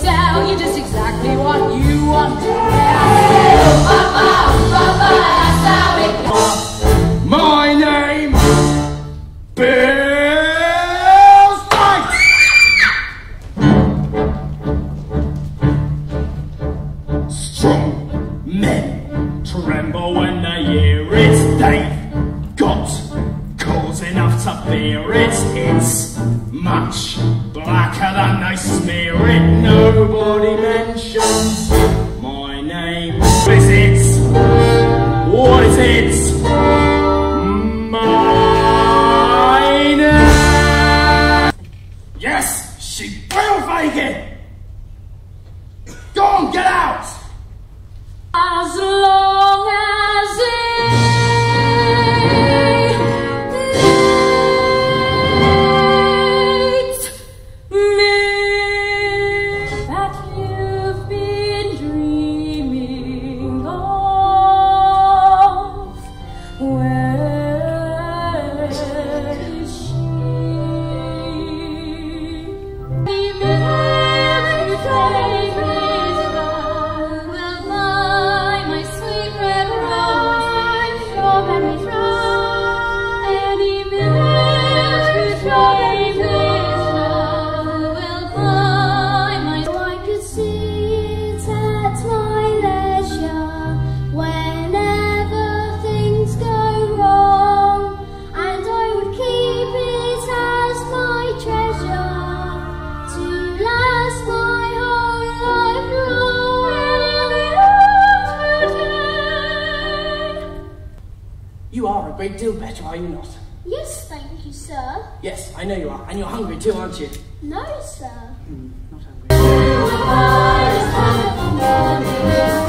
tell you just exactly what you want to hear. Blacker than they smear it. Nobody mentions my name. What is it? What is it? My name. Yes, she will fake it. Go on, get out. As long great deal better, are you not? Yes, thank you, sir. Yes, I know you are. And you're hungry too, aren't you? No, sir. Hmm, not hungry.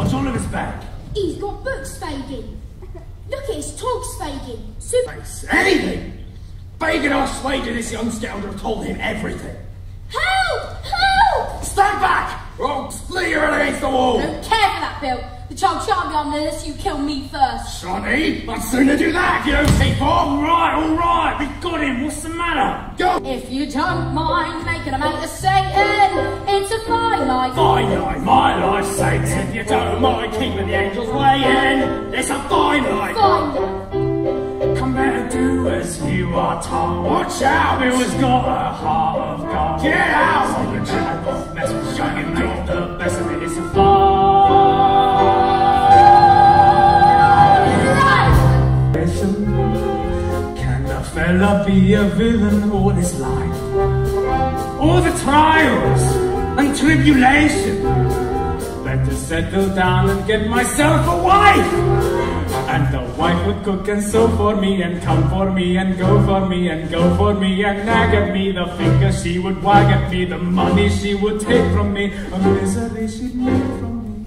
We're here. Look what's on his back. He's got books, Fagin. Look at his togs, Fagin. Super. Anything. Bacon or Swade this young scoundrel told him everything. Help! Help! Stand back! Or I'll split you against the wall. I don't care for that, Bill. The child shan't be on unless you kill me first. Sonny, I'd sooner do that, you don't see for. All right, all right, we got him. What's the matter? Go! If you don't mind making a mate of Satan, it's a fine life. Fine life, my life, Satan. If you don't mind keeping the angels weighing, it's a fine life. Fine. Come better do as you are told. Watch out, Bill has got a heart of gold. Get out! So you can't mess with a villain all his life? All the trials and tribulation. Better settle down and get myself a wife. And the wife would cook and sew for me and come for me and go for me and go for me and nag at me. The finger she would wag at me, the money she would take from me, a misery she'd make from me.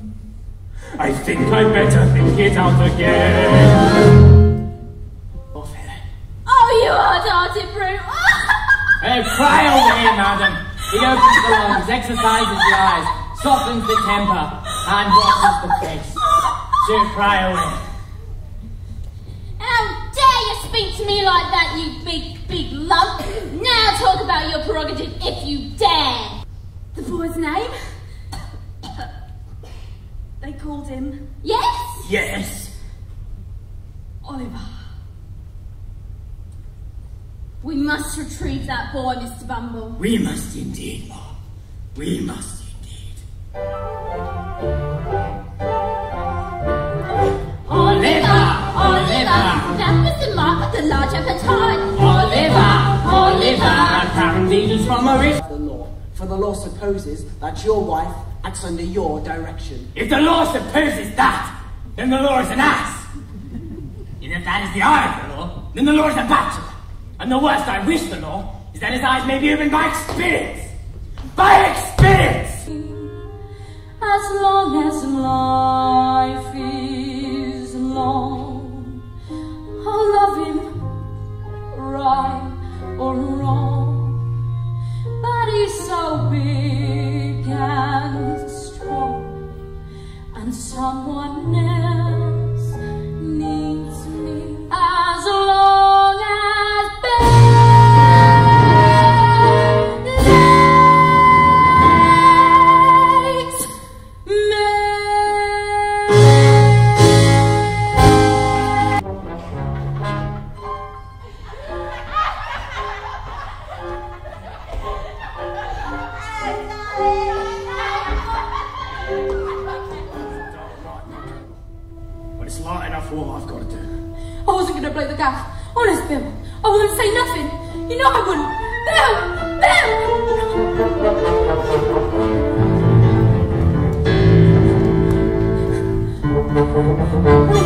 I think I better think it out again. Oh, cry away, madam. He opens the lungs, exercises the eyes, softens the temper, and washes the face. So cry away. How dare you speak to me like that, you big, big lump? Now talk about your prerogative if you dare. The boy's name? They called him Yes? Yes. Oliver. We must retrieve that boy, Mr. Bumble. We must indeed, Mom. We must indeed. Oliver! Oliver! That was the mark of the large appetite. Oliver! Oliver! Apparently he's from a rich... The law. For the law supposes that your wife acts under your direction. If the law supposes that, then the law is an ass. And if that is the eye of the law, then the law is a bachelor. And the worst I wish the law is that his eyes may be opened by experience. By experience! As long as life is long, But it's light enough for what I've got to do. I wasn't gonna blow the gaff. Honest, Bill. I wouldn't say nothing. You know I wouldn't. Bill! Bill!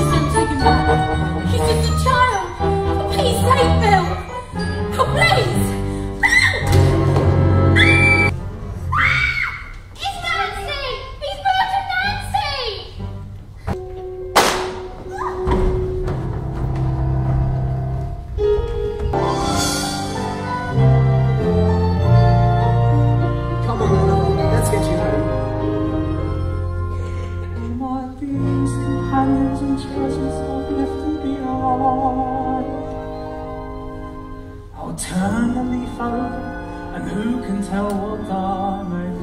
I'll turn the leaf over, and who can tell what I may